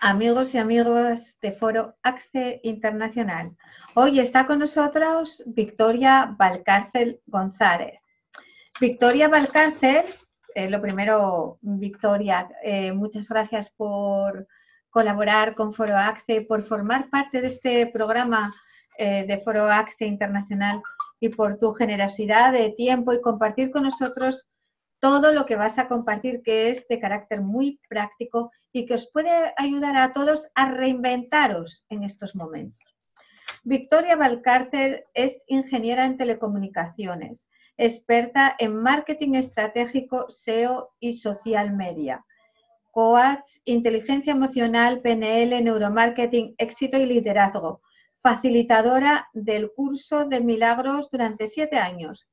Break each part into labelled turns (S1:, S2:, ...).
S1: Amigos y amigas de Foro ACCE Internacional. Hoy está con nosotros Victoria Valcárcel González. Victoria Valcárcel, eh, lo primero, Victoria, eh, muchas gracias por colaborar con Foro ACCE, por formar parte de este programa eh, de Foro ACCE Internacional y por tu generosidad de tiempo y compartir con nosotros todo lo que vas a compartir que es de carácter muy práctico y que os puede ayudar a todos a reinventaros en estos momentos. Victoria Valcárcel es ingeniera en telecomunicaciones, experta en marketing estratégico, SEO y social media, coach, inteligencia emocional, PNL, neuromarketing, éxito y liderazgo, facilitadora del curso de milagros durante siete años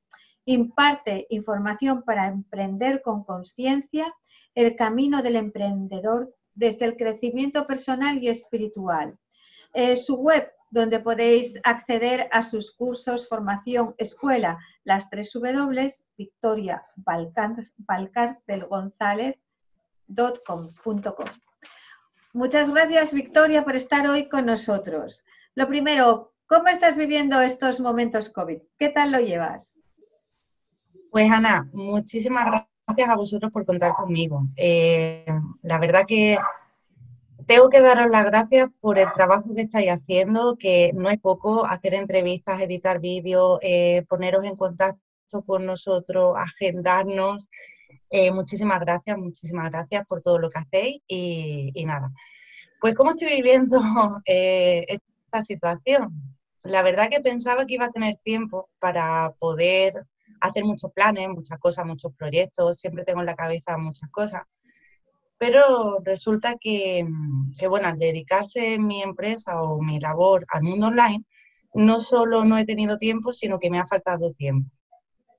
S1: imparte información para emprender con conciencia el camino del emprendedor desde el crecimiento personal y espiritual. Eh, su web, donde podéis acceder a sus cursos, formación, escuela, las tres W, Victoria Muchas gracias, Victoria, por estar hoy con nosotros. Lo primero, ¿cómo estás viviendo estos momentos COVID? ¿Qué tal lo llevas?
S2: Pues Ana, muchísimas gracias a vosotros por contar conmigo. Eh, la verdad que tengo que daros las gracias por el trabajo que estáis haciendo, que no es poco, hacer entrevistas, editar vídeos, eh, poneros en contacto con nosotros, agendarnos. Eh, muchísimas gracias, muchísimas gracias por todo lo que hacéis y, y nada. Pues cómo estoy viviendo esta situación. La verdad que pensaba que iba a tener tiempo para poder hacer muchos planes, muchas cosas, muchos proyectos, siempre tengo en la cabeza muchas cosas. Pero resulta que, bueno, al dedicarse mi empresa o mi labor al mundo online, no solo no he tenido tiempo, sino que me ha faltado tiempo.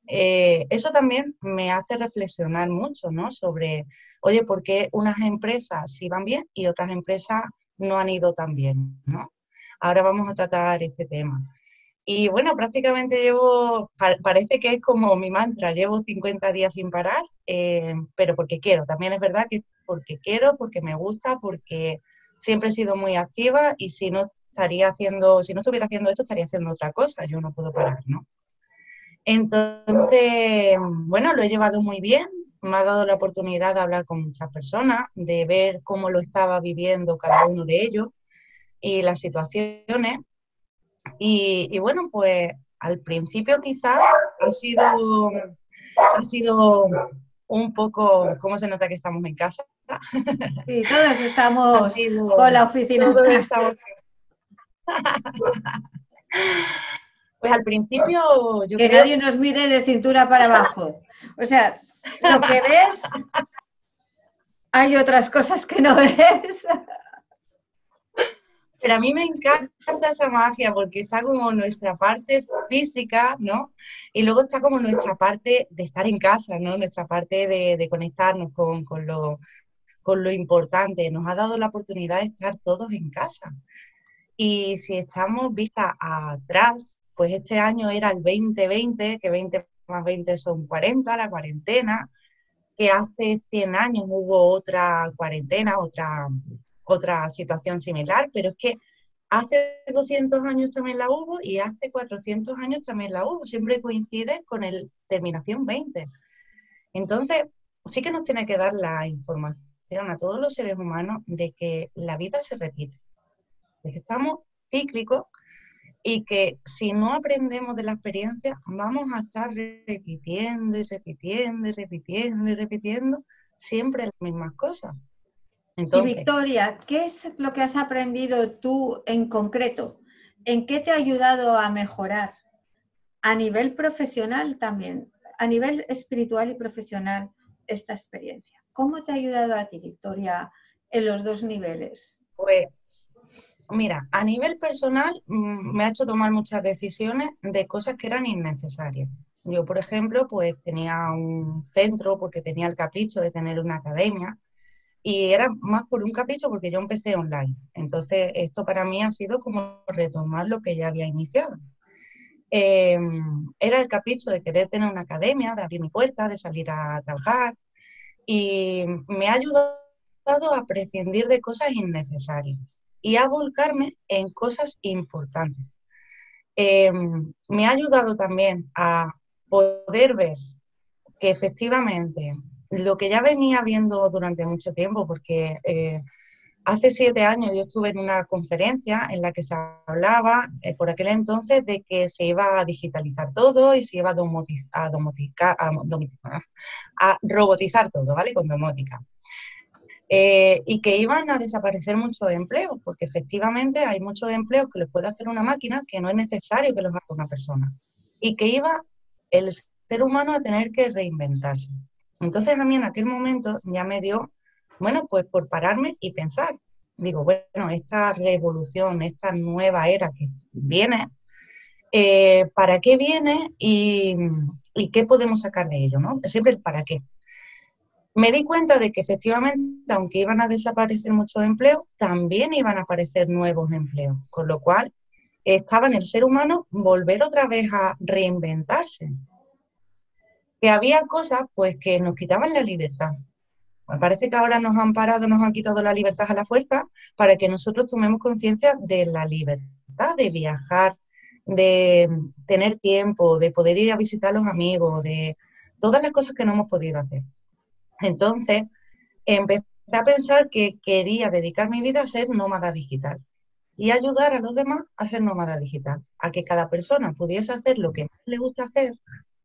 S2: Eh, eso también me hace reflexionar mucho, ¿no? Sobre, oye, ¿por qué unas empresas sí van bien y otras empresas no han ido tan bien, ¿no? Ahora vamos a tratar este tema. Y bueno, prácticamente llevo, parece que es como mi mantra, llevo 50 días sin parar, eh, pero porque quiero. También es verdad que porque quiero, porque me gusta, porque siempre he sido muy activa y si no estaría haciendo, si no estuviera haciendo esto, estaría haciendo otra cosa. Yo no puedo parar, ¿no? Entonces, bueno, lo he llevado muy bien. Me ha dado la oportunidad de hablar con muchas personas, de ver cómo lo estaba viviendo cada uno de ellos y las situaciones. Y, bueno, pues al principio quizás ha sido, ha sido un poco, ¿cómo se nota que estamos en casa?
S1: Sí, todos estamos con la oficina. Todos estamos...
S2: pues al principio
S1: yo que nadie nos mire de cintura para abajo. O sea, lo que ves, hay otras cosas que no ves.
S2: Pero a mí me encanta esa magia porque está como nuestra parte física, ¿no? Y luego está como nuestra parte de estar en casa, ¿no? Nuestra parte de, conectarnos con, lo, con lo importante. Nos ha dado la oportunidad de estar todos en casa. Y si estamos vista atrás, pues este año era el 2020, que 20 más 20 son 40, la cuarentena, que hace 100 años hubo otra cuarentena, otra otra situación similar, pero es que hace 200 años también la hubo y hace 400 años también la hubo, siempre coincide con el terminación 20. Entonces, sí que nos tiene que dar la información a todos los seres humanos de que la vida se repite, de que estamos cíclicos y que si no aprendemos de la experiencia vamos a estar repitiendo y repitiendo y repitiendo y repitiendo siempre las mismas cosas
S1: y Victoria, ¿qué es lo que has aprendido tú en concreto? ¿En qué te ha ayudado a mejorar? A nivel profesional también, a nivel espiritual y profesional, esta experiencia. ¿Cómo te ha ayudado a ti, Victoria, en los dos niveles?
S2: Pues, mira, a nivel personal mm, me ha hecho tomar muchas decisiones de cosas que eran innecesarias. Yo, por ejemplo, pues tenía un centro porque tenía el capricho de tener una academia y era más por un capricho porque yo empecé online. Entonces, esto para mí ha sido como retomar lo que ya había iniciado. Em, era el capricho de querer tener una academia, de abrir mi puerta, de salir a trabajar. Y me ha ayudado a prescindir de cosas innecesarias y a volcarme en cosas importantes. Em, me ha ayudado también a poder ver que efectivamente lo que ya venía viendo durante mucho tiempo, porque eh, hace siete años yo estuve en una conferencia en la que se hablaba eh, por aquel entonces de que se iba a digitalizar todo y se iba a, a, a, robotizar todo, ¿vale? Con domótica. Eh, y que iban a desaparecer muchos empleos, porque efectivamente hay muchos empleos que los puede hacer una máquina que no es necesario que los haga una persona. Y que iba el ser humano a tener que reinventarse. Entonces a mí en aquel momento ya me dio, bueno, pues por pararme y pensar. Digo, bueno, esta revolución, esta nueva era que viene, eh, ¿para qué viene y, y, qué podemos sacar de ello? ¿no? Siempre el para qué. Me di cuenta de que efectivamente, aunque iban a desaparecer muchos empleos, también iban a aparecer nuevos empleos, con lo cual estaba en el ser humano volver otra vez a reinventarse que había cosas pues que nos quitaban la libertad. Me parece que ahora nos han parado, nos han quitado la libertad a la fuerza para que nosotros tomemos conciencia de la libertad de viajar, de tener tiempo, de poder ir a visitar a los amigos, de todas las cosas que no hemos podido hacer. Entonces, empecé a pensar que quería dedicar mi vida a ser nómada digital y ayudar a los demás a ser nómada digital, a que cada persona pudiese hacer lo que más le gusta hacer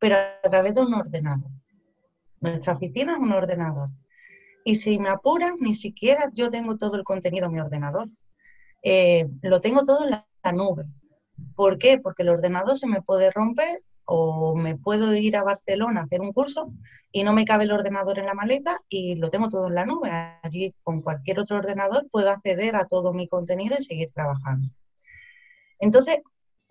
S2: pero a través de un ordenador. Nuestra oficina es un ordenador. Y si me apuran, ni siquiera yo tengo todo el contenido en mi ordenador. Eh, lo tengo todo en la, nube. ¿Por qué? Porque el ordenador se me puede romper o me puedo ir a Barcelona a hacer un curso y no me cabe el ordenador en la maleta y lo tengo todo en la nube. Allí con cualquier otro ordenador puedo acceder a todo mi contenido y seguir trabajando. Entonces,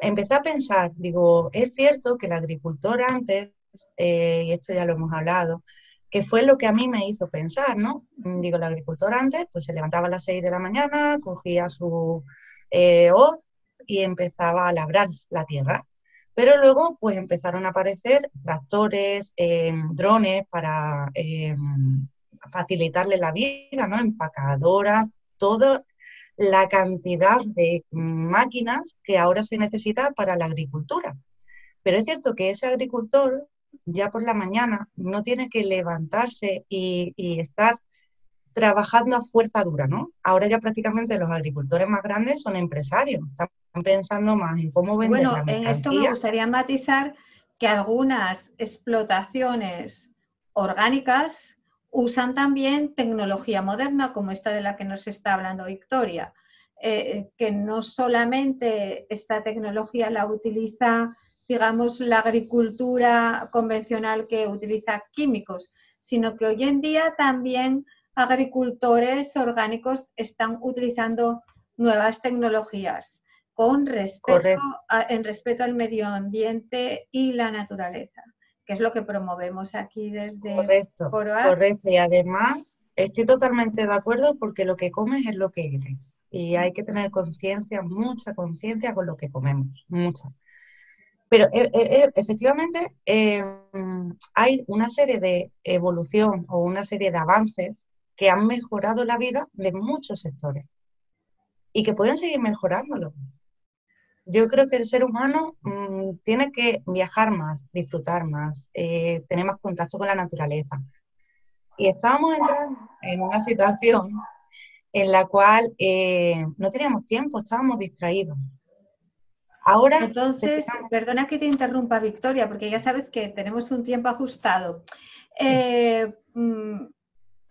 S2: empecé a pensar, digo, es cierto que el agricultor antes, eh, y esto ya lo hemos hablado, que fue lo que a mí me hizo pensar, ¿no? Digo, el agricultor antes, pues se levantaba a las 6 de la mañana, cogía su eh, hoz y empezaba a labrar la tierra. Pero luego, pues empezaron a aparecer tractores, em, drones para em, facilitarle la vida, ¿no? Empacadoras, todo la cantidad de máquinas que ahora se necesita para la agricultura. Pero es cierto que ese agricultor ya por la mañana no tiene que levantarse y, estar trabajando a fuerza dura, ¿no? Ahora ya prácticamente los agricultores más grandes son empresarios, están pensando más en cómo vender
S1: Bueno, en esto me gustaría matizar que algunas explotaciones orgánicas usan también tecnología moderna como esta de la que nos está hablando Victoria, eh, que no solamente esta tecnología la utiliza, digamos, la agricultura convencional que utiliza químicos, sino que hoy en día también agricultores orgánicos están utilizando nuevas tecnologías con respeto en respeto al medio ambiente y la naturaleza que es lo que promovemos aquí desde
S2: correcto, Correcto, y además estoy totalmente de acuerdo porque lo que comes es lo que eres. Y hay que tener conciencia, mucha conciencia con lo que comemos, mucha. Pero eh, eh, eh, efectivamente hay una serie de evolución o una serie de avances que han mejorado la vida de muchos sectores y que pueden seguir mejorándolo yo creo que el ser humano mm, tiene que viajar más, disfrutar más, eh, tener más contacto con la naturaleza. Y estábamos entrando en una situación en la cual eh, no teníamos tiempo, estábamos distraídos.
S1: Ahora. Entonces, perdona que te interrumpa, Victoria, porque ya sabes que tenemos un tiempo ajustado. Eh, mm,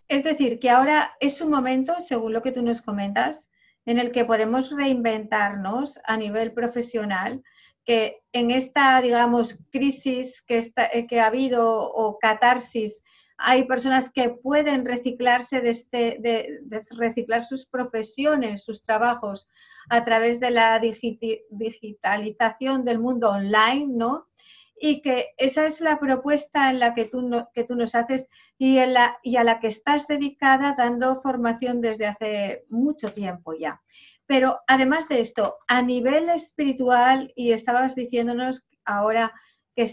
S1: es decir, que ahora es un momento, según lo que tú nos comentas, en el que podemos reinventarnos a nivel profesional, que en esta, digamos, crisis que, eh, que ha habido o catarsis, hay personas que pueden reciclarse de, este, de, reciclar sus profesiones, sus trabajos a través de la digitalización del mundo online, ¿no? Y que esa es la propuesta en la que tú, que tú nos haces y, a la que estás dedicada dando formación desde hace mucho tiempo ya. Pero además de esto, a nivel espiritual, y estabas diciéndonos ahora que,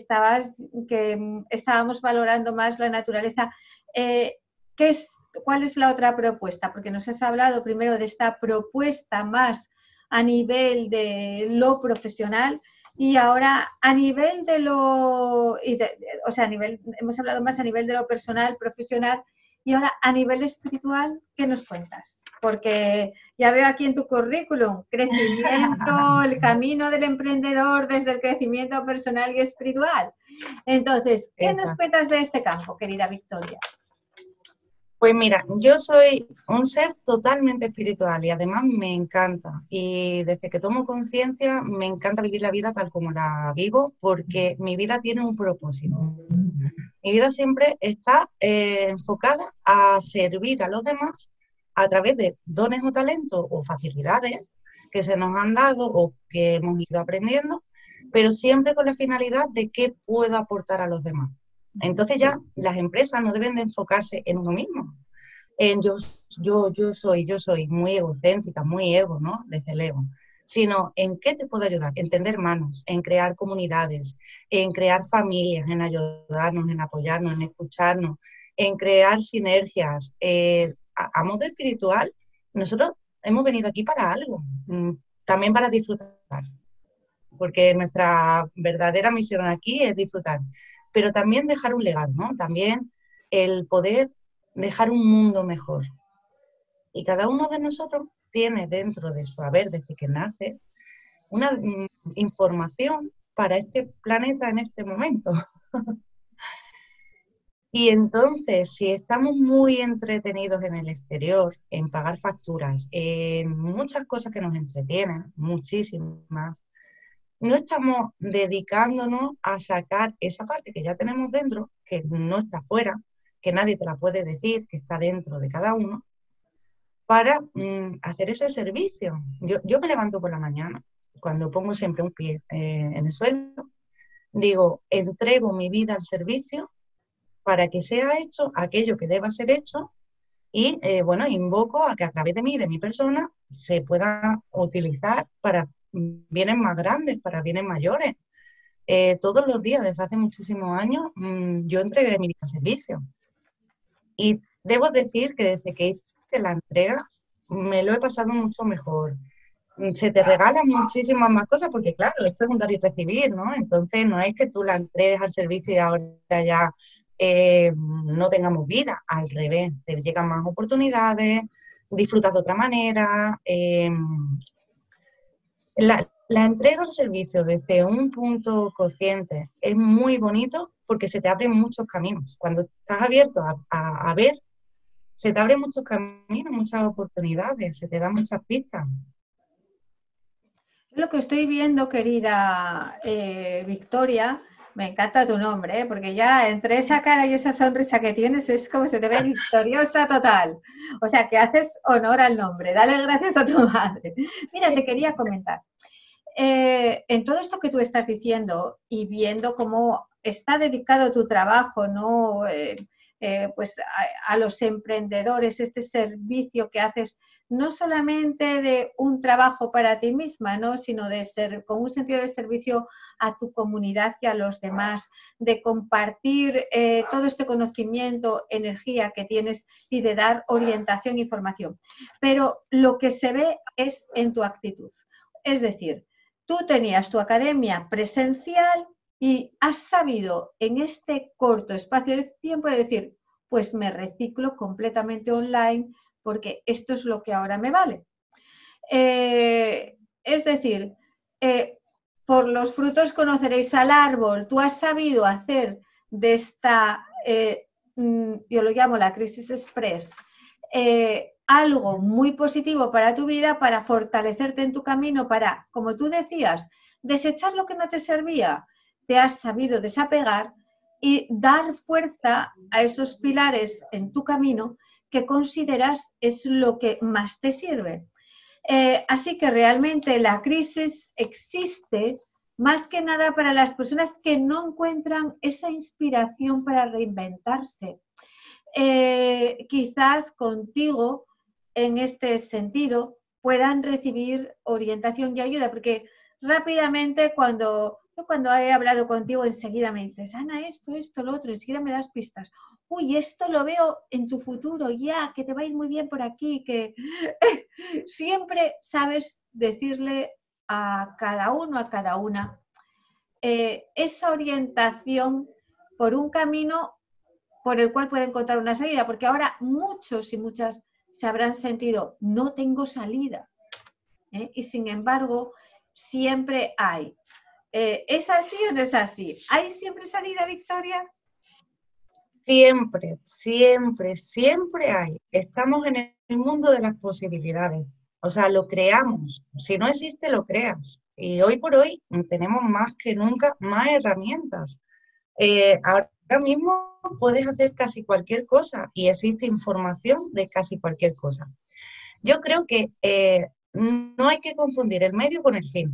S1: que estábamos valorando más la naturaleza, eh, ¿qué es ¿cuál es la otra propuesta? Porque nos has hablado primero de esta propuesta más a nivel de lo profesional y ahora a nivel de lo, o sea, a nivel, hemos hablado más a nivel de lo personal, profesional y ahora a nivel espiritual, ¿qué nos cuentas? Porque ya veo aquí en tu currículum, crecimiento, el camino del emprendedor desde el crecimiento personal y espiritual. Entonces, ¿qué nos cuentas de este campo, querida Victoria?
S2: Pues mira, yo soy un ser totalmente espiritual y además me encanta. Y desde que tomo conciencia, me encanta vivir la vida tal como la vivo, porque mi vida tiene un propósito. Mi vida siempre está eh, enfocada a servir a los demás a través de dones o talentos o facilidades que se nos han dado o que hemos ido aprendiendo, pero siempre con la finalidad de qué puedo aportar a los demás. Entonces ya las empresas no deben de enfocarse en uno mismo, en yo, yo, yo soy, yo soy muy egocéntrica, muy ego, ¿no? Desde el ego, sino en qué te puedo ayudar, en tender manos, en crear comunidades, en crear familias, en ayudarnos, en apoyarnos, en escucharnos, en crear sinergias. Eh, a, modo espiritual, nosotros hemos venido aquí para algo, mm, también para disfrutar, porque nuestra verdadera misión aquí es disfrutar pero también dejar un legado, ¿no? También el poder dejar un mundo mejor. Y cada uno de nosotros tiene dentro de su haber desde que nace una mm, información para este planeta en este momento. y entonces, si estamos muy entretenidos en el exterior, en pagar facturas, en muchas cosas que nos entretienen, muchísimas, no estamos dedicándonos a sacar esa parte que ya tenemos dentro, que no está fuera, que nadie te la puede decir, que está dentro de cada uno, para mm, hacer ese servicio. Yo, me levanto por la mañana, cuando pongo siempre un pie eh, en el suelo, digo, entrego mi vida al servicio para que sea hecho aquello que deba ser hecho y, eh, bueno, invoco a que a través de mí, de mi persona, se pueda utilizar para bienes más grandes, para bienes mayores. Eh, todos los días, desde hace muchísimos años, mm, yo entregué mi servicio. Y debo decir que desde que hice la entrega, me lo he pasado mucho mejor. Mm, se te regalan muchísimas más cosas porque, claro, esto es un dar y recibir, ¿no? Entonces, no es que tú la entregues al servicio y ahora ya eh, no tengamos vida. Al revés, te llegan más oportunidades, disfrutas de otra manera, eh, la, entrega del servicio desde un punto consciente es muy bonito porque se te abren muchos caminos. Cuando estás abierto a, ver, se te abren muchos caminos, muchas oportunidades, se te dan muchas pistas.
S1: Lo que estoy viendo, querida eh, Victoria, me encanta tu nombre, ¿eh? porque ya entre esa cara y esa sonrisa que tienes es como se te ve victoriosa total. O sea, que haces honor al nombre. Dale gracias a tu madre. Mira, te quería comentar. Eh, en todo esto que tú estás diciendo y viendo cómo está dedicado tu trabajo, ¿no? Eh, pues a, los emprendedores, este servicio que haces, no solamente de un trabajo para ti misma, ¿no? sino de ser con un sentido de servicio a tu comunidad y a los demás, de compartir todo este conocimiento, energía que tienes y de dar orientación e información. Pero lo que se ve es en tu actitud. Es decir, tú tenías tu academia presencial y has sabido en este corto espacio de tiempo de decir, pues me reciclo completamente online porque esto es lo que ahora me vale. Eh, es decir, eh, por los frutos conoceréis al árbol. Tú has sabido hacer de esta, eh, mm, yo lo llamo la crisis express, algo muy positivo para tu vida, para fortalecerte en tu camino, para, como tú decías, desechar lo que no te servía. Te has sabido desapegar y dar fuerza a esos pilares en tu camino que consideras es lo que más te sirve. Eh, así que realmente la crisis existe más que nada para las personas que no encuentran esa inspiración para reinventarse. Eh, quizás contigo en este sentido puedan recibir orientación y ayuda, porque rápidamente cuando, cuando he hablado contigo enseguida me dices, Ana, esto, esto, lo otro, enseguida me das pistas. Uy, esto lo veo en tu futuro, ya, que te va a ir muy bien por aquí, que siempre sabes decirle a cada uno, a cada una, eh, esa orientación por un camino por el cual puede encontrar una salida, porque ahora muchos y muchas se habrán sentido, no tengo salida. ¿eh? Y sin embargo, siempre hay. Eh, ¿Es así o no es así? ¿Hay siempre salida, Victoria?
S2: Siempre, siempre, siempre hay. Estamos en el mundo de las posibilidades. O sea, lo creamos. Si no existe, lo creas. Y hoy por hoy tenemos más que nunca más herramientas. Eh, ahora mismo puedes hacer casi cualquier cosa y existe información de casi cualquier cosa. Yo creo que eh, no hay que confundir el medio con el fin.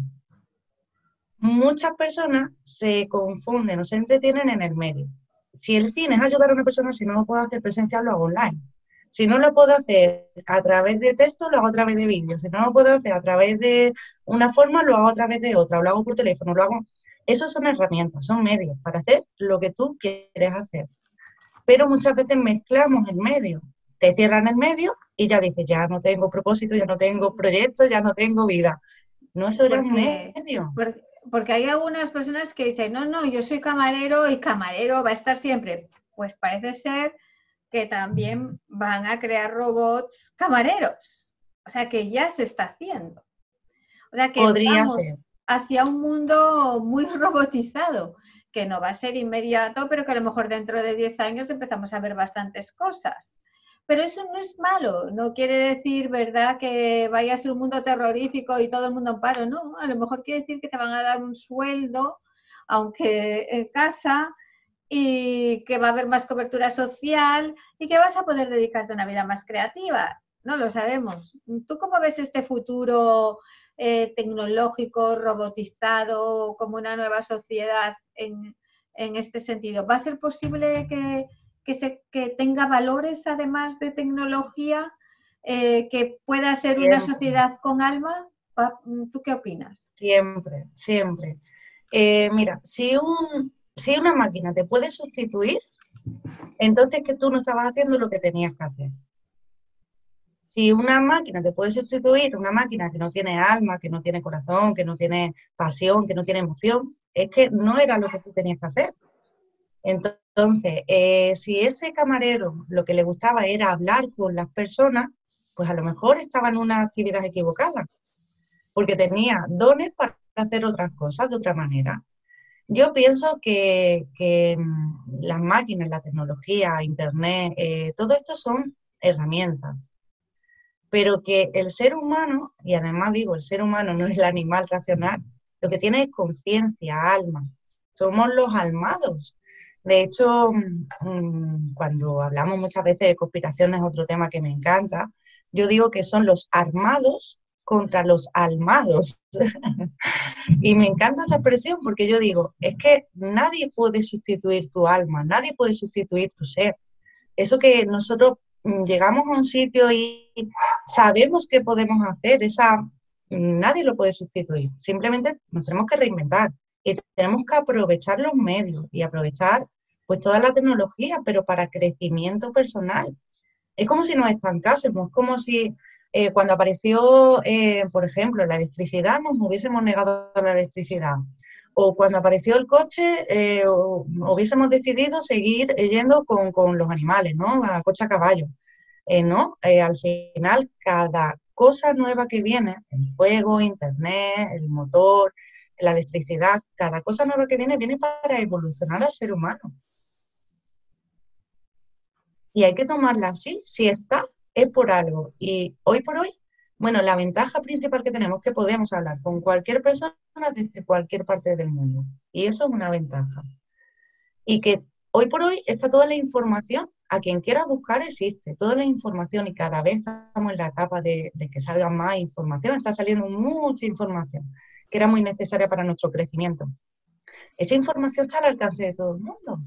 S2: Muchas personas se confunden o se entretienen en el medio. Si el fin es ayudar a una persona, si no lo puedo hacer presencial, lo hago online. Si no lo puedo hacer a través de texto, lo hago a través de vídeo. Si no lo puedo hacer a través de una forma, lo hago a través de otra. O lo hago por teléfono, lo hago... Esos son herramientas, son medios para hacer lo que tú quieres hacer. Pero muchas veces mezclamos el medio. Te cierran el medio y ya dices, ya no tengo propósito, ya no tengo proyecto, ya no tengo vida. No, eso era un medio.
S1: Porque, porque hay algunas personas que dicen, no, no, yo soy camarero y camarero va a estar siempre. Pues parece ser que también van a crear robots camareros. O sea, que ya se está haciendo. O sea, que
S2: Podría ser.
S1: hacia un mundo muy robotizado, que no va a ser inmediato, pero que a lo mejor dentro de 10 años empezamos a ver bastantes cosas. Pero eso no es malo, no quiere decir, ¿verdad?, que vaya a ser un mundo terrorífico y todo el mundo en paro, no, a lo mejor quiere decir que te van a dar un sueldo, aunque en casa, y que va a haber más cobertura social y que vas a poder dedicarte a una vida más creativa. No lo sabemos. ¿Tú cómo ves este futuro eh, tecnológico, robotizado, como una nueva sociedad en, este sentido? ¿Va a ser posible que, se, tenga valores además de tecnología, eh, que pueda ser una sociedad con alma? ¿Tú qué opinas?
S2: Siempre, siempre. Eh, mira, si un, si una máquina te puede sustituir, entonces que tú no estabas haciendo lo que tenías que hacer. Si una máquina te puede sustituir, una máquina que no tiene alma, que no tiene corazón, que no tiene pasión, que no tiene emoción, es que no era lo que tú tenías que hacer. Entonces, eh, si ese camarero lo que le gustaba era hablar con las personas, pues a lo mejor estaba en una actividad equivocada, porque tenía dones para hacer otras cosas de otra manera. Yo pienso que, mm, las máquinas, la tecnología, Internet, eh, todo esto son herramientas, pero que el ser humano, y además digo, el ser humano no es el animal racional, lo que tiene es conciencia, alma. Somos los almados. De hecho, mm, mm, cuando hablamos muchas veces de conspiraciones, otro tema que me encanta, yo digo que son los armados contra los almados. y me encanta esa expresión porque yo digo, es que nadie puede sustituir tu alma, nadie puede sustituir tu ser. Eso que nosotros mm, llegamos a un sitio y sabemos que podemos hacer, esa nadie lo puede sustituir. Simplemente nos tenemos que reinventar y tenemos que aprovechar los medios y aprovechar pues toda la tecnología, pero para crecimiento personal. Es como si nos estancásemos, como si eh, cuando apareció, eh, por ejemplo, la electricidad, nos hubiésemos negado la electricidad. O cuando apareció el coche, eh, hubiésemos decidido seguir yendo con, los animales, ¿no? A coche a caballo. ¿no? al final, cada cosa nueva que viene, el fuego, internet, el motor, la electricidad, cada cosa nueva que viene viene para evolucionar al ser humano. Y hay que tomarla así, si está es por algo. Y hoy por hoy, bueno, la ventaja principal que tenemos es que podemos hablar con cualquier persona desde cualquier parte del mundo. Y eso es una ventaja. Y que hoy por hoy está toda la información, a quien quiera buscar existe, toda la información y cada vez estamos en la etapa de, de que salga más información, está saliendo mucha información que era muy necesaria para nuestro crecimiento. Esa información está al alcance de todo el mundo.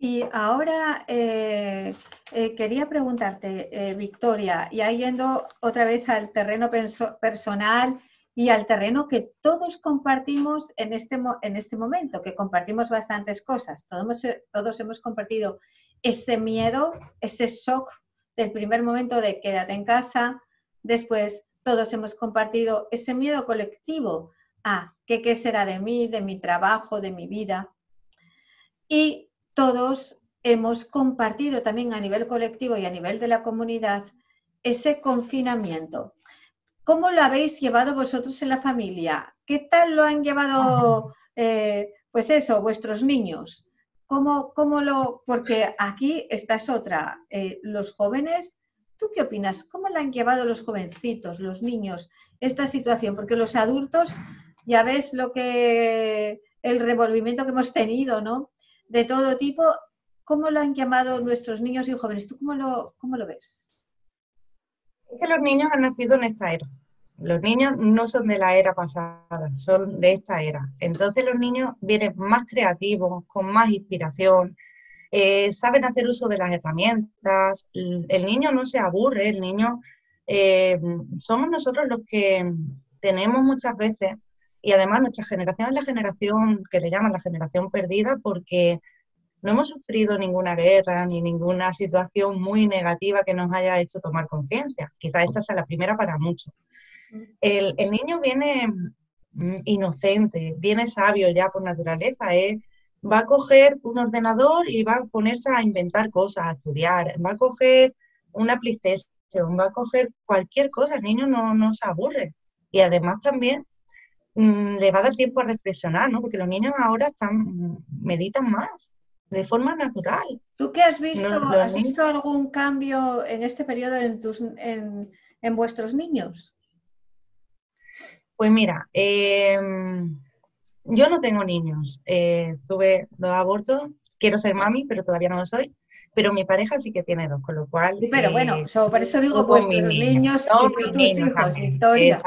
S1: Y ahora eh, eh, quería preguntarte, eh, Victoria, ya yendo otra vez al terreno personal y al terreno que todos compartimos en este, en este momento, que compartimos bastantes cosas. Todos, todos hemos compartido ese miedo, ese shock del primer momento de quédate en casa, después todos hemos compartido ese miedo colectivo a qué será de mí, de mi trabajo, de mi vida. Y todos hemos compartido también a nivel colectivo y a nivel de la comunidad ese confinamiento. ¿Cómo lo habéis llevado vosotros en la familia? ¿Qué tal lo han llevado, eh, pues eso, vuestros niños? ¿Cómo, ¿Cómo, lo...? Porque aquí esta es otra. Eh, los jóvenes, ¿tú qué opinas? ¿Cómo lo han llevado los jovencitos, los niños, esta situación? Porque los adultos, ya ves lo que... el revolvimiento que hemos tenido, ¿no? De todo tipo. ¿Cómo lo han llamado nuestros niños y jóvenes? ¿Tú cómo lo, cómo lo ves?
S2: Es que los niños han nacido en esta era. Los niños no son de la era pasada, son de esta era. Entonces los niños vienen más creativos, con más inspiración, eh, saben hacer uso de las herramientas. El niño no se aburre, el niño eh, somos nosotros los que tenemos muchas veces, y además nuestra generación es la generación que le llaman la generación perdida porque no hemos sufrido ninguna guerra ni ninguna situación muy negativa que nos haya hecho tomar conciencia. Quizás esta sea la primera para muchos. El, niño viene mm, inocente, viene sabio ya por naturaleza, va a coger un ordenador y va a ponerse a inventar cosas, a estudiar, va a coger una PlayStation, va a coger cualquier cosa, el niño no, no se aburre. Y además también le va a dar tiempo a reflexionar, ¿no? Porque los niños ahora están, meditan más de forma natural.
S1: ¿Tú qué has visto? ¿Has visto algún cambio en este periodo en, tus, en, en vuestros niños?
S2: Pues mira, em, yo no tengo niños. Eh, tuve dos abortos, quiero ser mami, pero todavía no lo soy. Pero mi pareja sí que tiene dos, con lo cual.
S1: pero bueno, eh, por eso digo vuestros niños, no, y tus hijos, Victoria.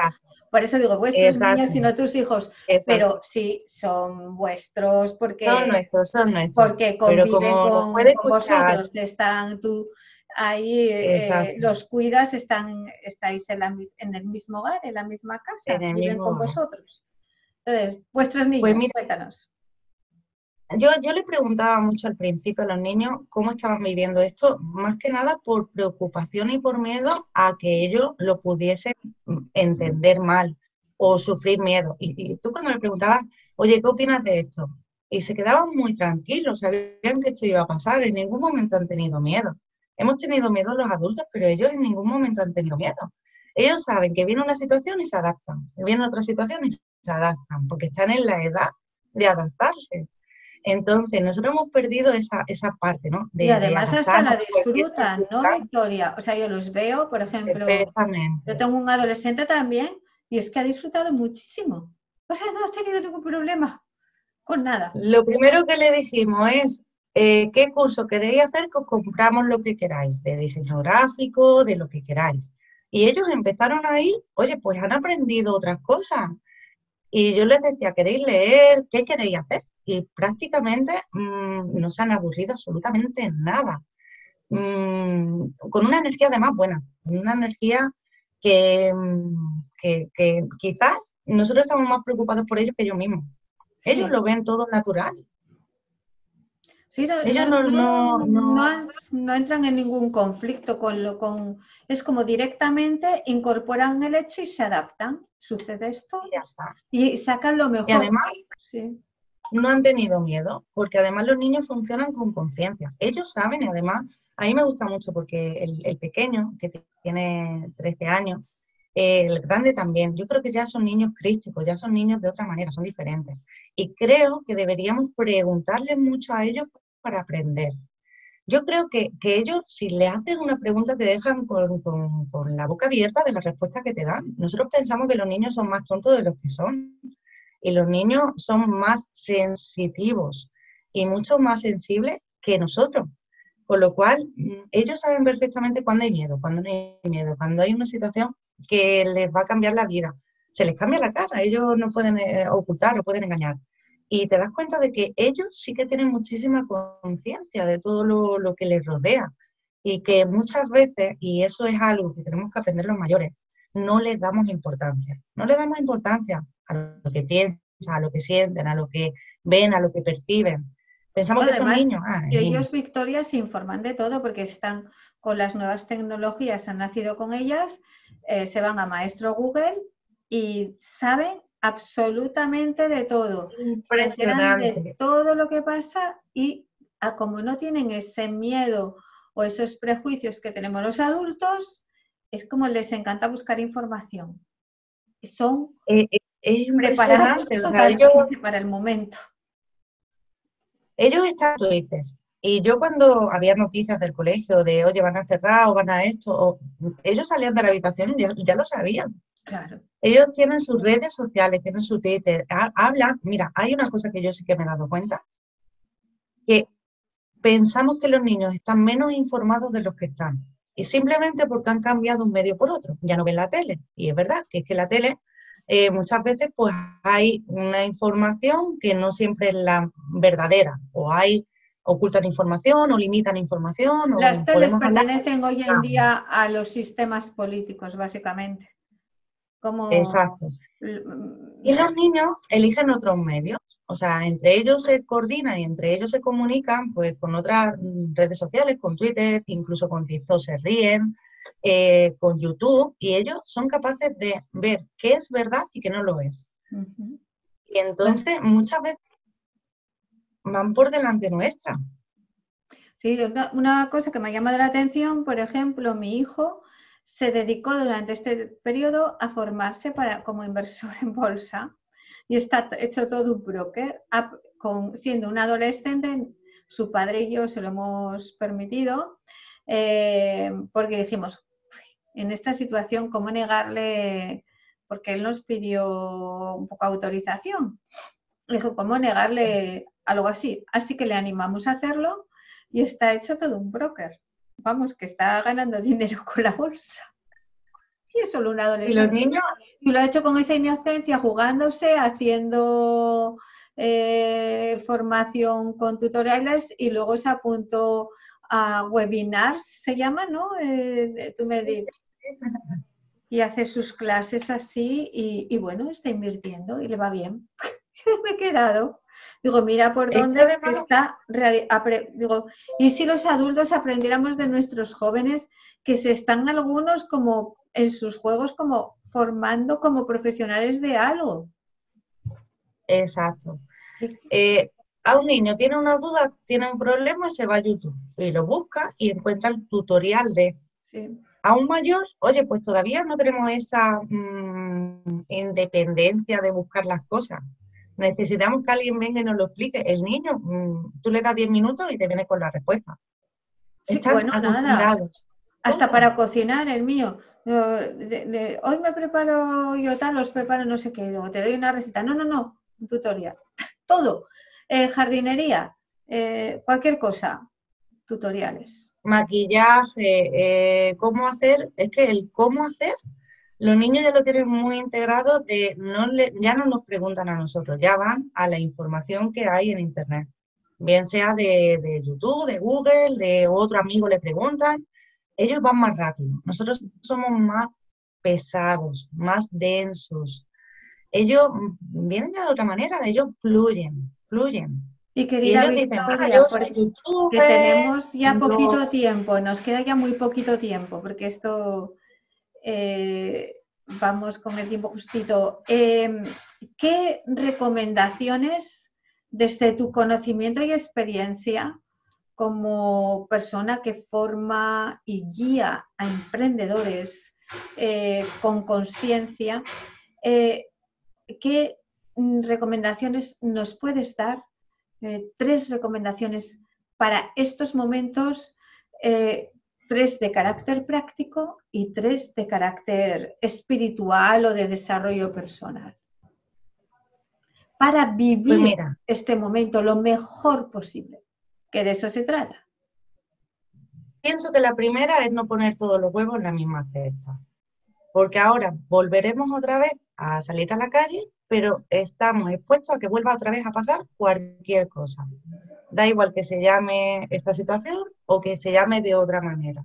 S1: Por eso digo vuestros niños y no tus hijos. Pero sí, son vuestros porque...
S2: Son nuestros, son nuestros.
S1: Porque conviven con, vosotros. Están tú ahí eh, los cuidas, están, estáis en, la, en, el mismo hogar, en la misma casa, viven con vosotros. Entonces, vuestros niños, pues cuéntanos.
S2: Yo, yo le preguntaba mucho al principio a los niños cómo estaban viviendo esto, más que nada por preocupación y por miedo a que ellos lo pudiesen entender mal o sufrir miedo. Y, tú cuando le preguntabas, oye, ¿qué opinas de esto? Y se quedaban muy tranquilos, sabían que esto iba a pasar, en ningún momento han tenido miedo. Hemos tenido miedo los adultos, pero ellos en ningún momento han tenido miedo. Ellos saben que viene una situación y se adaptan, viene otra situación y se adaptan, porque están en la edad de adaptarse. Entonces, nosotros hemos perdido esa, esa parte, ¿no?
S1: y además hasta la disfrutan, ¿no, Victoria? O sea, yo los veo, por ejemplo, yo tengo un adolescente también y es que ha disfrutado muchísimo. O sea, no ha tenido ningún problema con nada.
S2: Lo primero que le dijimos es, eh, ¿qué curso queréis hacer? Que os compramos lo que queráis, de diseño gráfico, de lo que queráis. Y ellos empezaron ahí, oye, pues han aprendido otras cosas. Y yo les decía, ¿queréis leer? ¿Qué queréis hacer? Y prácticamente mm, no se han aburrido absolutamente nada. Mm, con una energía además buena, una energía que, mm, que, quizás nosotros estamos más preocupados por ellos que ellos mismos. Ellos lo ven todo natural.
S1: ellos no, no, entran en ningún conflicto con lo con es como directamente incorporan el hecho y se adaptan. Sucede esto y, sacan lo mejor.
S2: Y además, sí no han tenido miedo, porque además los niños funcionan con conciencia. Ellos saben además, a mí me gusta mucho porque el, pequeño, que tiene 13 años, el grande también, yo creo que ya son niños crísticos, ya son niños de otra manera, son diferentes. Y creo que deberíamos preguntarles mucho a ellos para aprender. Yo creo que, ellos, si le haces una pregunta, te dejan con, con la boca abierta de la respuesta que te dan. Nosotros pensamos que los niños son más tontos de los que son y los niños son más sensitivos y mucho más sensibles que nosotros. Con lo cual, mm, ellos saben perfectamente cuándo hay miedo, cuándo no hay miedo, cuando hay una situación que les va a cambiar la vida. Se les cambia la cara, ellos no pueden eh, ocultar o pueden engañar. Y te das cuenta de que ellos sí que tienen muchísima conciencia de todo lo, lo que les rodea. Y que muchas veces, y eso es algo que tenemos que aprender los mayores, no les damos importancia. No les damos importancia a lo que piensan, a lo que sienten, a lo que ven, a lo que perciben. Pensamos que son niños. Ah,
S1: ellos, Victoria, se informan de todo porque están con las nuevas tecnologías, han nacido con ellas, eh, se van a maestro Google y saben absolutamente de todo.
S2: Impresionante.
S1: de todo lo que pasa y como no tienen ese miedo o esos prejuicios que tenemos los adultos, es como les encanta buscar información. Son
S2: eh, eh, es preparados
S1: para el momento.
S2: Ellos están en Twitter. Y yo cuando había noticias del colegio de, oye, van a cerrar o van a esto, ellos salían de la habitación y ya, lo sabían.
S1: Claro.
S2: Ellos tienen sus redes sociales, tienen su Twitter, hablan. Mira, hay una cosa que yo sí que me he dado cuenta, que pensamos que los niños están menos informados de los que están. Y simplemente porque han cambiado un medio por otro. Ya no ven la tele. Y es verdad que es que la tele eh, muchas veces pues hay una información que no siempre es la verdadera. O hay ocultan información o limitan información.
S1: Las teles pertenecen hoy en día a los sistemas políticos, básicamente. Como...
S2: Exacto. Y los niños eligen otros medios. O sea, entre ellos se coordinan y entre ellos se comunican pues con otras redes sociales, con Twitter, incluso con TikTok se ríen, eh, con YouTube, y ellos son capaces de ver qué es verdad y qué no lo es. Y entonces muchas veces van por delante nuestra.
S1: Sí, una, cosa que me ha llamado la atención, por ejemplo, mi hijo se dedicó durante este periodo a formarse para, como inversor en bolsa y está hecho todo un broker. Con, siendo un adolescente, su padre y yo se lo hemos permitido eh, porque dijimos, en esta situación, ¿cómo negarle? Porque él nos pidió un poco autorización. Dijo, ¿cómo negarle algo así? Así que le animamos a hacerlo y está hecho todo un broker. Vamos, que está ganando dinero con la bolsa. Y es solo un adolescente.
S2: ¿Y los niños?
S1: Y lo ha hecho con esa inocencia, jugándose, haciendo eh, formación con tutoriales y luego se apuntó a webinars, se llama, ¿no? Eh, tú me dices. Y hace sus clases así y, y, bueno, está invirtiendo y le va bien. me he quedado. Digo, mira por dónde está. Digo, y si los adultos aprendiéramos de nuestros jóvenes que se están algunos como en sus juegos como formando como profesionales de algo.
S2: Exacto. Eh, a un niño tiene una duda, tiene un problema, se va a YouTube y lo busca y encuentra el tutorial de... A un mayor, oye, pues todavía no tenemos esa mm, independencia de buscar las cosas. Necesitamos que alguien venga y nos lo explique. El niño, mm, tú le das 10 minutos y te viene con la respuesta.
S1: Están acostumbrados. Hasta para cocinar, el mío. hoy me preparo yo tal, os preparo no sé qué, te doy una receta. No, no, no, un tutorial. Todo. Eh, jardinería, eh, cualquier cosa, tutoriales.
S2: Maquillaje, eh, cómo hacer, es que el cómo hacer, los niños ya lo tienen muy integrado, de no le, ya no nos preguntan a nosotros, ya van a la información que hay en Internet, bien sea de, de YouTube, de Google, de otro amigo le preguntan, ellos van más rápido, nosotros somos más pesados, más densos. Ellos vienen ya de otra manera, ellos fluyen, fluyen.
S1: Y querida Victoria, que tenemos ya poquito tiempo, nos queda ya muy poquito tiempo, porque esto eh, vamos con el tiempo justito. Em, ¿Qué recomendaciones desde tu conocimiento y experiencia como persona que forma y guía a emprendedores eh, con conciencia, eh, qué recomendaciones nos puedes dar? Eh, tres recomendaciones para estos momentos, eh, tres de carácter práctico y tres de carácter espiritual o de desarrollo personal. Para vivir pues este momento lo mejor posible, que de eso se trata.
S2: Pienso que la primera es no poner todos los huevos en la misma cesta, porque ahora volveremos otra vez a salir a la calle pero estamos expuestos a que vuelva otra vez a pasar cualquier cosa. Da igual que se llame esta situación o que se llame de otra manera.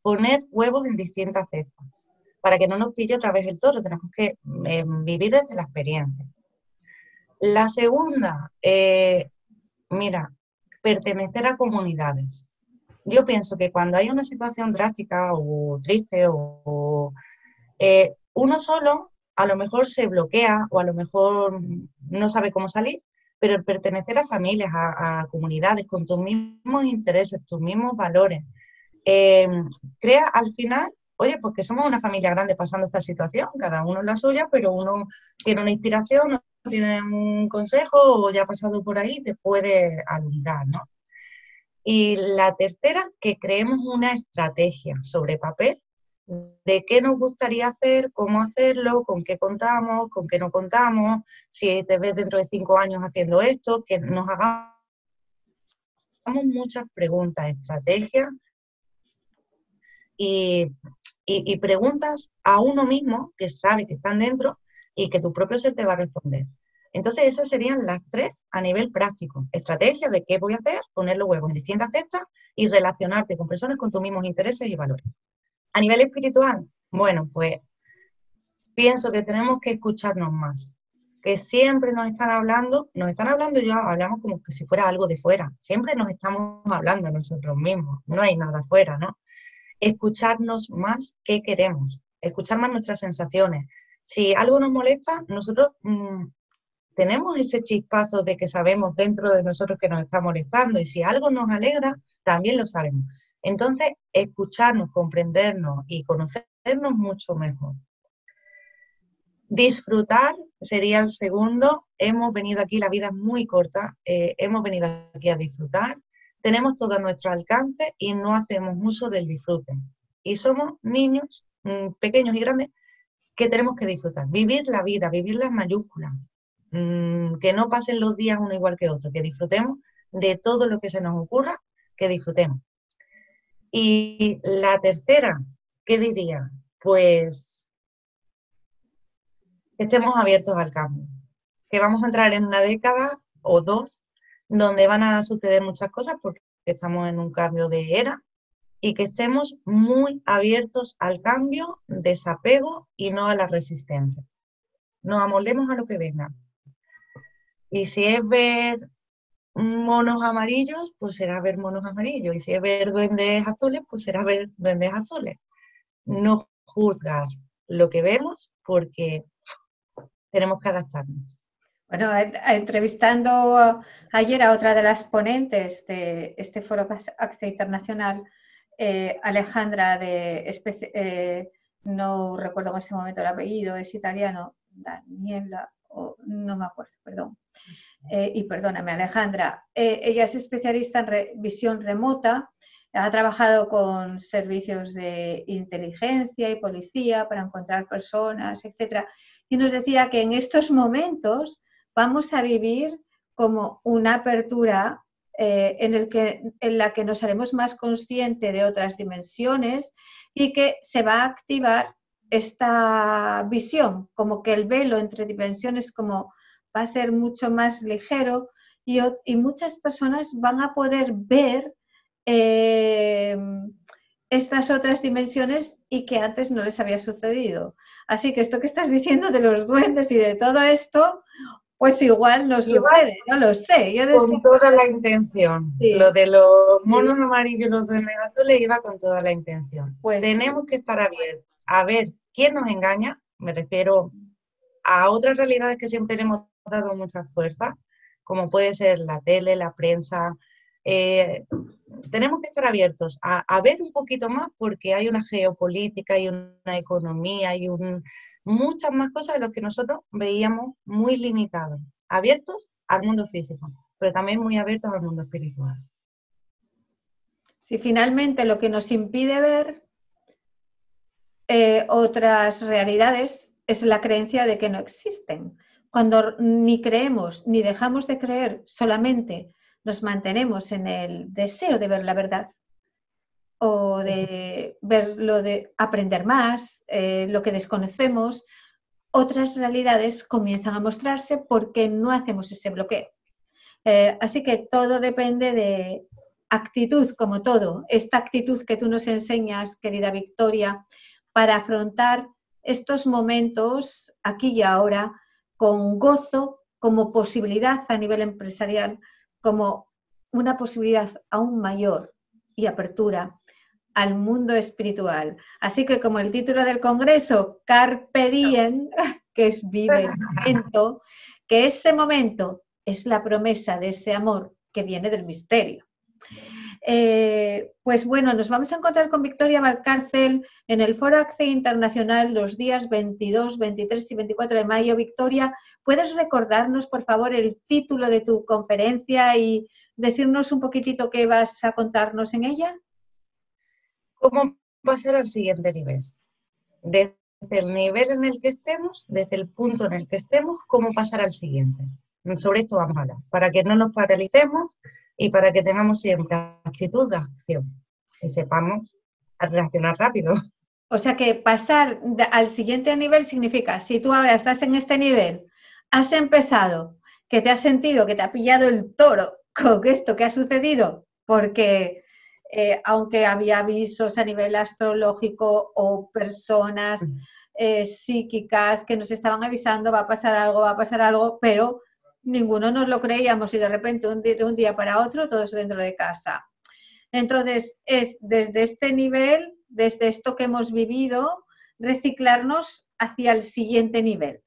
S2: Poner huevos en distintas cestas para que no nos pille otra vez el toro. Tenemos que eh, vivir desde la experiencia. La segunda, eh, mira, pertenecer a comunidades. Yo pienso que cuando hay una situación drástica o triste o, eh, uno solo a lo mejor se bloquea o a lo mejor no sabe cómo salir, pero el pertenecer a familias, a, comunidades con tus mismos intereses, tus mismos valores, eh, crea al final, oye, porque pues somos una familia grande pasando esta situación, cada uno en la suya, pero uno tiene una inspiración, tiene un consejo o ya ha pasado por ahí, te puede alumbrar, ¿no? Y la tercera, que creemos una estrategia sobre papel de qué nos gustaría hacer, cómo hacerlo, con qué contamos, con qué no contamos, si te ves dentro de cinco años haciendo esto, que nos hagamos muchas preguntas, estrategias y, y, preguntas a uno mismo que sabe que están dentro y que tu propio ser te va a responder. Entonces, esas serían las tres a nivel práctico. Estrategia de qué voy a hacer, poner los huevos en distintas cestas y relacionarte con personas con tus mismos intereses y valores. A nivel espiritual, bueno, pues pienso que tenemos que escucharnos más. Que siempre nos están hablando, nos están hablando ya, hablamos como que si fuera algo de fuera. Siempre nos estamos hablando nosotros mismos, no hay nada afuera, ¿no? Escucharnos más qué queremos, escuchar más nuestras sensaciones. Si algo nos molesta, nosotros mm, tenemos ese chispazo de que sabemos dentro de nosotros que nos está molestando y si algo nos alegra, también lo sabemos. Entonces, escucharnos, comprendernos y conocernos mucho mejor. Disfrutar sería el segundo. Hemos venido aquí, la vida es muy corta, eh, hemos venido aquí a disfrutar. Tenemos todo a nuestro alcance y no hacemos uso del disfrute. Y somos niños, mm, pequeños y grandes, que tenemos que disfrutar. Vivir la vida, vivir las mayúsculas. Mm, que no pasen los días uno igual que otro, que disfrutemos de todo lo que se nos ocurra, que disfrutemos. Y la tercera, ¿qué diría? Pues que estemos abiertos al cambio, que vamos a entrar en una década o dos donde van a suceder muchas cosas porque estamos en un cambio de era y que estemos muy abiertos al cambio, desapego y no a la resistencia. Nos amoldemos a lo que venga. Y si es ver monos amarillos, pues será ver monos amarillos. Y si es ver duendes azules, pues será ver duendes azules. No juzgar lo que vemos porque tenemos que adaptarnos.
S1: Bueno, entrevistando ayer a otra de las ponentes de este foro Acce Internacional, eh, Alejandra de eh, no recuerdo en este momento el apellido, es italiano, Daniela, o no me acuerdo, perdón. Eh, y perdóname Alejandra, eh, ella es especialista en visión remota, ha trabajado con servicios de inteligencia y policía para encontrar personas, etc. Y nos decía que en estos momentos vamos a vivir como una apertura eh, en, en la que nos haremos más conscientes de otras dimensiones y que se va a activar esta visión, como que el velo entre dimensiones como va a ser mucho más ligero y, muchas personas van a poder ver eh, estas otras dimensiones y que antes no les había sucedido. Así que esto que estás diciendo de los duendes y de todo esto, pues igual no sucede, no lo sé.
S2: Con toda la intención. Lo de los monos amarillos, los duendes azules iba con toda la intención. Pues Tenemos que estar abiertos a ver quién nos engaña, me refiero a otras realidades que siempre hemos dado mucha fuerza, como puede ser la tele, la prensa. Eh, tenemos que estar abiertos a, ver un poquito más porque hay una geopolítica, hay una economía, hay un, muchas más cosas de lo que nosotros veíamos muy limitados. Abiertos al mundo físico, pero también muy abiertos al mundo espiritual.
S1: Si finalmente lo que nos impide ver eh, otras realidades es la creencia de que no existen. Cuando ni creemos ni dejamos de creer, solamente nos mantenemos en el deseo de ver la verdad o de ver lo de aprender más, eh, lo que desconocemos, otras realidades comienzan a mostrarse porque no hacemos ese bloqueo. Eh, así que todo depende de actitud, como todo. Esta actitud que tú nos enseñas, querida Victoria, para afrontar estos momentos aquí y ahora con gozo, como posibilidad a nivel empresarial, como una posibilidad aún mayor y apertura al mundo espiritual. Así que como el título del Congreso, Carpe Diem, que es vive el momento, que ese momento es la promesa de ese amor que viene del misterio. Eh, pues bueno, nos vamos a encontrar con Victoria Valcárcel en el Foro ACCE Internacional los días 22, 23 y 24 de mayo. Victoria, ¿puedes recordarnos, por favor, el título de tu conferencia y decirnos un poquitito qué vas a contarnos en ella?
S2: ¿Cómo pasar al siguiente nivel? Desde el nivel en el que estemos, desde el punto en el que estemos, ¿cómo pasar al siguiente? Sobre esto vamos a hablar, para que no nos paralicemos y para que tengamos siempre actitud de acción y sepamos reaccionar rápido.
S1: O sea que pasar al siguiente nivel significa, si tú ahora estás en este nivel, has empezado, que te has sentido que te ha pillado el toro con esto que ha sucedido, porque eh, aunque había avisos a nivel astrológico o personas eh, psíquicas que nos estaban avisando, va a pasar algo, va a pasar algo, pero ninguno nos lo creíamos y de repente un de un día para otro todos dentro de casa. Entonces, es desde este nivel, desde esto que hemos vivido, reciclarnos hacia el siguiente nivel.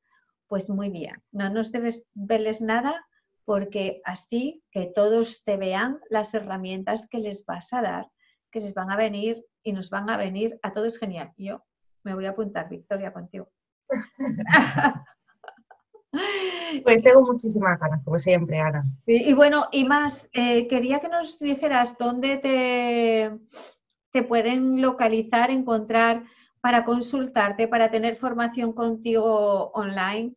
S1: Pues muy bien, no nos debes veles nada porque así que todos te vean las herramientas que les vas a dar, que les van a venir y nos van a venir a todos genial. Yo me voy a apuntar, Victoria, contigo.
S2: Pues tengo muchísimas ganas, como siempre, Ana.
S1: Y, bueno, y más, eh, quería que nos dijeras dónde te, pueden localizar, encontrar para consultarte, para tener formación contigo online.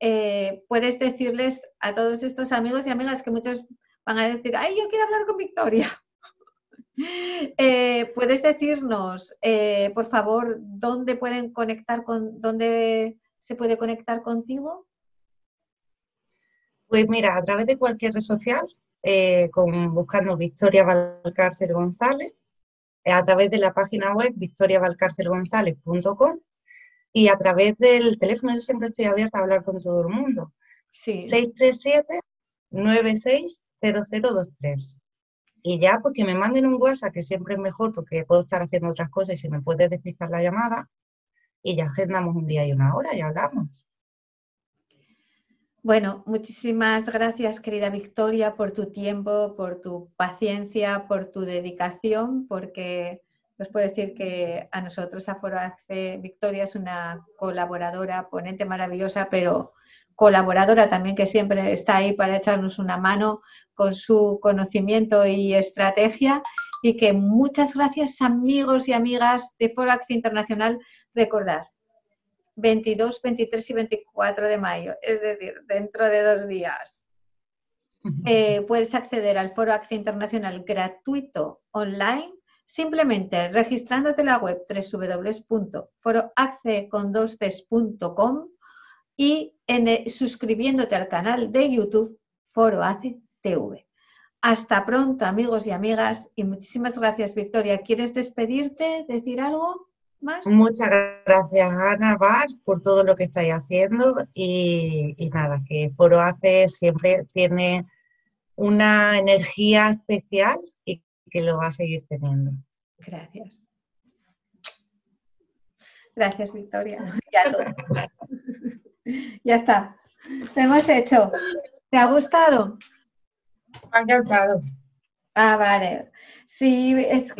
S1: Eh, puedes decirles a todos estos amigos y amigas que muchos van a decir, ay, yo quiero hablar con Victoria. Eh, ¿Puedes decirnos, por favor, dónde pueden conectar con, dónde se puede conectar contigo?
S2: Pues mira, a través de cualquier red social, eh, con, buscando Victoria Valcárcel González, eh, a través de la página web victoriavalcárcelgonzález.com y a través del teléfono, yo siempre estoy abierta a hablar con todo el mundo. Sí. 637-960023. Y ya, pues que me manden un WhatsApp, que siempre es mejor porque puedo estar haciendo otras cosas y se me puede despistar la llamada. Y ya agendamos un día y una hora y hablamos.
S1: Bueno, muchísimas gracias, querida Victoria, por tu tiempo, por tu paciencia, por tu dedicación, porque os puedo decir que a nosotros, a Foro Victoria es una colaboradora, ponente maravillosa, pero colaboradora también que siempre está ahí para echarnos una mano con su conocimiento y estrategia. Y que muchas gracias, amigos y amigas de Foro Internacional. Recordad, 22, 23 y 24 de mayo, es decir, dentro de dos días. Eh, puedes acceder al Foro Acce Internacional gratuito online simplemente registrándote en la web www.foroace.com y en, suscribiéndote al canal de YouTube Foro Ace TV. Hasta pronto, amigos y amigas, y muchísimas gracias, Victoria. ¿Quieres despedirte, decir algo?
S2: Muchas gracias, Ana Bar, por todo lo que estáis haciendo y, nada, que Foro Hace siempre tiene una energía especial y que lo va a seguir teniendo.
S1: Gracias. Gracias, Victoria. Ya, ya está. Lo hemos hecho. ¿Te ha gustado?
S2: Me ha encantado.
S1: Ah, vale. Sí, es,